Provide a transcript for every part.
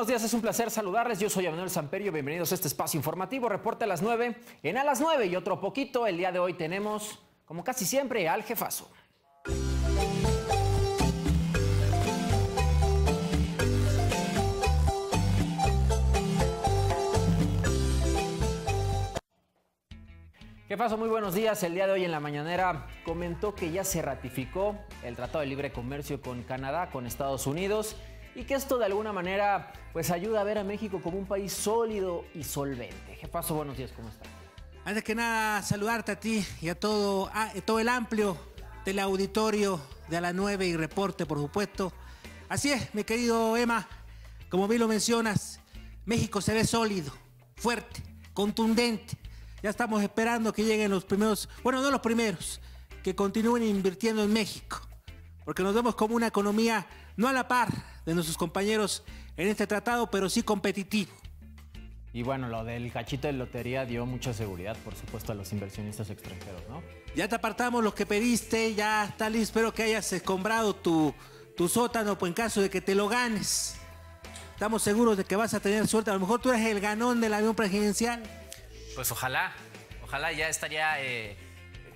buenos días, es un placer saludarles. Yo soy Manuel Samperio, bienvenidos a este espacio informativo. Reporte a las 9 en A las 9 y otro poquito. El día de hoy tenemos, como casi siempre, al jefazo. ¿Qué pasó? Muy buenos días. El día de hoy en la mañanera comentó que ya se ratificó el Tratado de Libre Comercio con Canadá, con Estados Unidos, y que esto de alguna manera pues ayuda a ver a México como un país sólido y solvente. ¿Qué pasó? Buenos días, ¿cómo está? Antes que nada, saludarte a ti y a todo, a todo el amplio teleauditorio de a la 9 y reporte, por supuesto. Así es, mi querido Emma, como bien lo mencionas, México se ve sólido, fuerte, contundente ya estamos esperando que lleguen los primeros, bueno, no los primeros, que continúen invirtiendo en México, porque nos vemos como una economía no a la par de nuestros compañeros en este tratado, pero sí competitivo. Y bueno, lo del cachito de lotería dio mucha seguridad, por supuesto, a los inversionistas extranjeros, ¿no? Ya te apartamos lo que pediste, ya está listo. Espero que hayas comprado tu, tu sótano, pues en caso de que te lo ganes. Estamos seguros de que vas a tener suerte. A lo mejor tú eres el ganón del avión presidencial. Pues ojalá, ojalá ya estaría eh,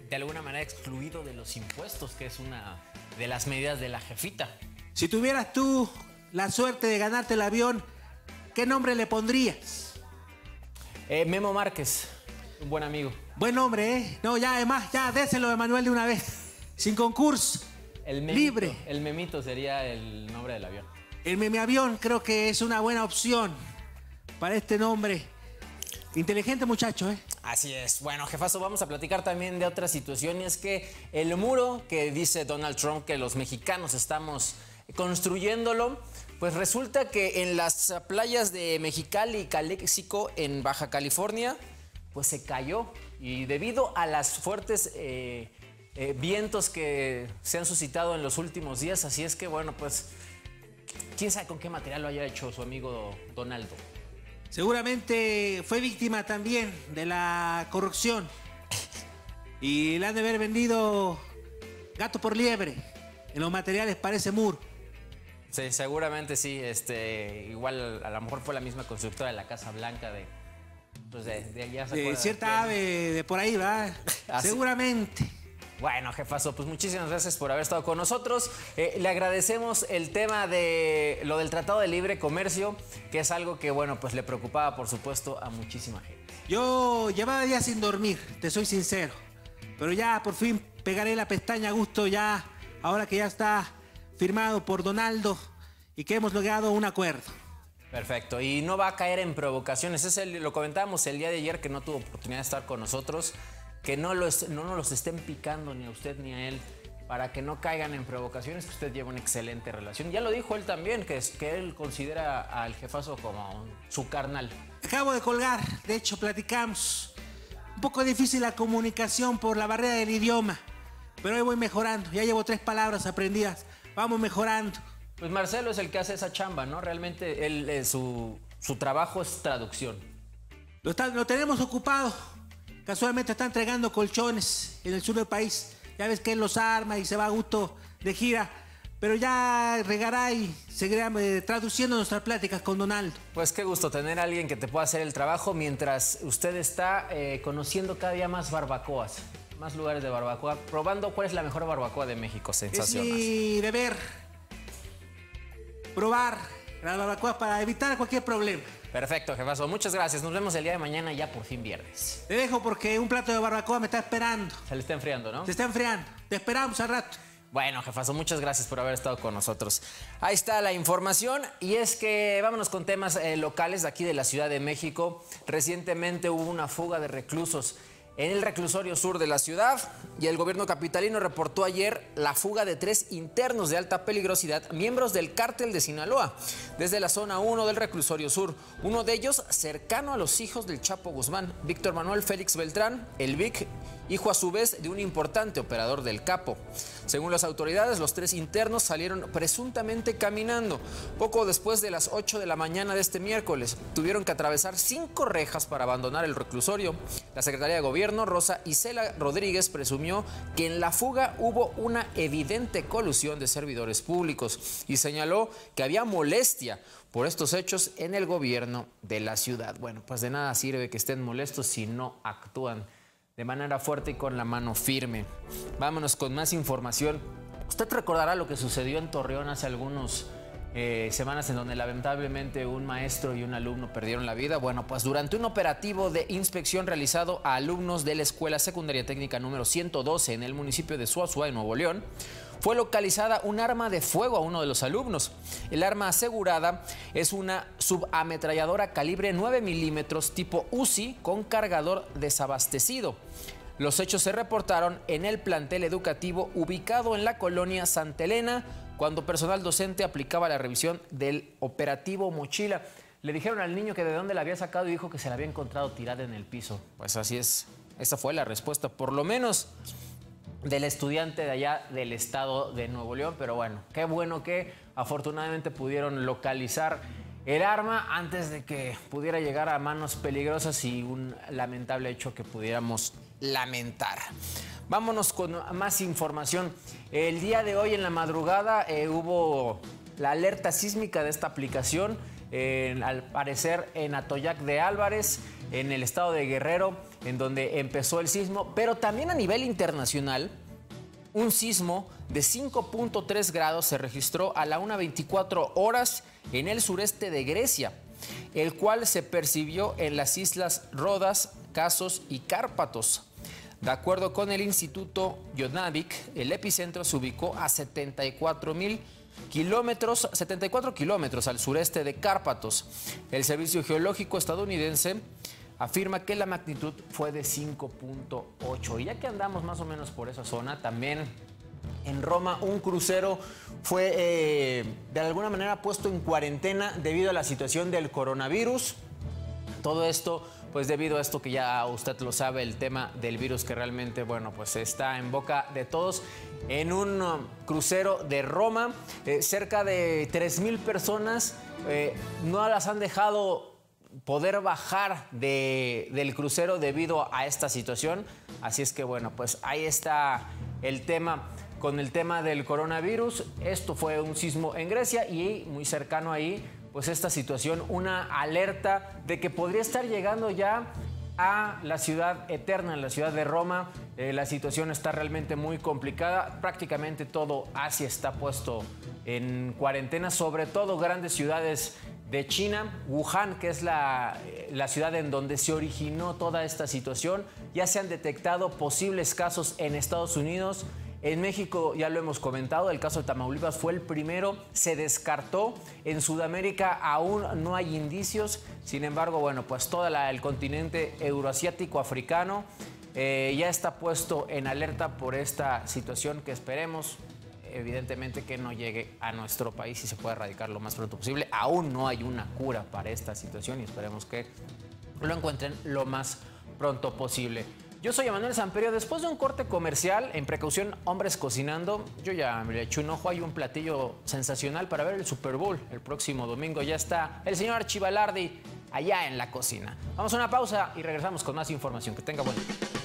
de alguna manera excluido de los impuestos, que es una de las medidas de la jefita. Si tuvieras tú la suerte de ganarte el avión, ¿qué nombre le pondrías? Eh, Memo Márquez, un buen amigo. Buen nombre, ¿eh? No, ya además, ya déselo de Manuel de una vez. Sin concurso. El libre. El memito sería el nombre del avión. El meme avión creo que es una buena opción para este nombre. Inteligente muchacho, ¿eh? Así es. Bueno, jefazo, vamos a platicar también de otra situación y es que el muro que dice Donald Trump que los mexicanos estamos construyéndolo, pues resulta que en las playas de Mexicali y Calexico en Baja California, pues se cayó y debido a las fuertes eh, eh, vientos que se han suscitado en los últimos días, así es que bueno, pues quién sabe con qué material lo haya hecho su amigo Donaldo. Seguramente fue víctima también de la corrupción. Y le han de haber vendido gato por liebre. En los materiales parece muro. Sí, seguramente sí. Este, igual a lo mejor fue la misma constructora de la Casa Blanca de. Pues de, de allá De cierta ave de por ahí, va. Seguramente. Bueno, jefazo, pues muchísimas gracias por haber estado con nosotros. Eh, le agradecemos el tema de lo del Tratado de Libre Comercio, que es algo que, bueno, pues le preocupaba, por supuesto, a muchísima gente. Yo llevaba días sin dormir, te soy sincero. Pero ya por fin pegaré la pestaña a gusto ya, ahora que ya está firmado por Donaldo y que hemos logrado un acuerdo. Perfecto, y no va a caer en provocaciones. Es lo comentábamos el día de ayer que no tuvo oportunidad de estar con nosotros que no, los, no nos los estén picando ni a usted ni a él para que no caigan en provocaciones, que usted lleva una excelente relación. Ya lo dijo él también, que, es, que él considera al jefazo como su carnal. Acabo de colgar, de hecho platicamos. Un poco difícil la comunicación por la barrera del idioma, pero hoy voy mejorando. Ya llevo tres palabras aprendidas, vamos mejorando. Pues Marcelo es el que hace esa chamba, ¿no? Realmente él, eh, su, su, trabajo es traducción. Lo, lo tenemos ocupado. Casualmente está entregando colchones en el sur del país. Ya ves que él los arma y se va a gusto de gira. Pero ya regará y seguirá eh, traduciendo nuestras pláticas con Donaldo. Pues qué gusto tener a alguien que te pueda hacer el trabajo mientras usted está eh, conociendo cada día más barbacoas, más lugares de barbacoa, probando cuál es la mejor barbacoa de México. Sensacional. Es mi deber probar las barbacoas para evitar cualquier problema. Perfecto, jefazo. Muchas gracias. Nos vemos el día de mañana, ya por fin viernes. Te dejo porque un plato de barbacoa me está esperando. Se le está enfriando, ¿no? Se está enfriando. Te esperamos al rato. Bueno, jefazo, muchas gracias por haber estado con nosotros. Ahí está la información y es que vámonos con temas eh, locales de aquí de la Ciudad de México. Recientemente hubo una fuga de reclusos en el reclusorio sur de la ciudad y el gobierno capitalino reportó ayer la fuga de tres internos de alta peligrosidad, miembros del cártel de Sinaloa, desde la zona 1 del reclusorio sur. Uno de ellos cercano a los hijos del Chapo Guzmán, Víctor Manuel Félix Beltrán, el Vic, hijo a su vez de un importante operador del capo. Según las autoridades, los tres internos salieron presuntamente caminando. Poco después de las 8 de la mañana de este miércoles, tuvieron que atravesar cinco rejas para abandonar el reclusorio. La secretaria de Gobierno, Rosa Isela Rodríguez, presumió que en la fuga hubo una evidente colusión de servidores públicos y señaló que había molestia por estos hechos en el gobierno de la ciudad. Bueno, pues de nada sirve que estén molestos si no actúan de manera fuerte y con la mano firme. Vámonos con más información. Usted recordará lo que sucedió en Torreón hace algunos eh, semanas en donde lamentablemente un maestro y un alumno perdieron la vida. Bueno, pues durante un operativo de inspección realizado a alumnos de la Escuela Secundaria Técnica número 112 en el municipio de Suazua, en Nuevo León, fue localizada un arma de fuego a uno de los alumnos. El arma asegurada es una subametralladora calibre 9 milímetros tipo UCI con cargador desabastecido. Los hechos se reportaron en el plantel educativo ubicado en la colonia Santa Elena, cuando personal docente aplicaba la revisión del operativo Mochila. Le dijeron al niño que de dónde la había sacado y dijo que se la había encontrado tirada en el piso. Pues así es, esa fue la respuesta. Por lo menos del estudiante de allá del estado de Nuevo León, pero bueno, qué bueno que afortunadamente pudieron localizar el arma antes de que pudiera llegar a manos peligrosas y un lamentable hecho que pudiéramos lamentar. Vámonos con más información. El día de hoy en la madrugada eh, hubo la alerta sísmica de esta aplicación, al parecer en Atoyac de Álvarez, en el estado de Guerrero en donde empezó el sismo, pero también a nivel internacional, un sismo de 5.3 grados se registró a la 1.24 horas en el sureste de Grecia, el cual se percibió en las islas Rodas, Casos y Cárpatos. De acuerdo con el Instituto Yonavik, el epicentro se ubicó a 74 kilómetros, 74 kilómetros al sureste de Cárpatos. El Servicio Geológico estadounidense afirma que la magnitud fue de 5.8. Y ya que andamos más o menos por esa zona, también en Roma un crucero fue eh, de alguna manera puesto en cuarentena debido a la situación del coronavirus. Todo esto, pues debido a esto que ya usted lo sabe, el tema del virus que realmente, bueno, pues está en boca de todos. En un um, crucero de Roma, eh, cerca de 3.000 personas eh, no las han dejado poder bajar del crucero debido a esta situación. Así es que bueno, pues ahí está el tema con el tema del coronavirus. Esto fue un sismo en Grecia y muy cercano ahí, pues esta situación, una alerta de que podría estar llegando ya a la ciudad eterna, en la ciudad de Roma. Eh, la situación está realmente muy complicada. Prácticamente todo Asia está puesto en cuarentena, sobre todo grandes ciudades de China, Wuhan, que es la, la, ciudad en donde se originó toda esta situación. Ya se han detectado posibles casos en Estados Unidos. En México, ya lo hemos comentado, el caso de Tamaulipas fue el primero, se descartó. En Sudamérica aún no hay indicios. Sin embargo, bueno, pues todo el continente euroasiático, africano, eh, ya está puesto en alerta por esta situación que esperemos evidentemente que no llegue a nuestro país y se pueda erradicar lo más pronto posible. Aún no hay una cura para esta situación y esperemos que lo encuentren lo más pronto posible. Yo soy Emanuel Samperio. Después de un corte comercial, en precaución Hombres Cocinando, yo ya me le eché un ojo. Hay un platillo sensacional para ver el Super Bowl el próximo domingo. Ya está el señor Archivalardi allá en la cocina. Vamos a una pausa y regresamos con más información. Que tenga buen día.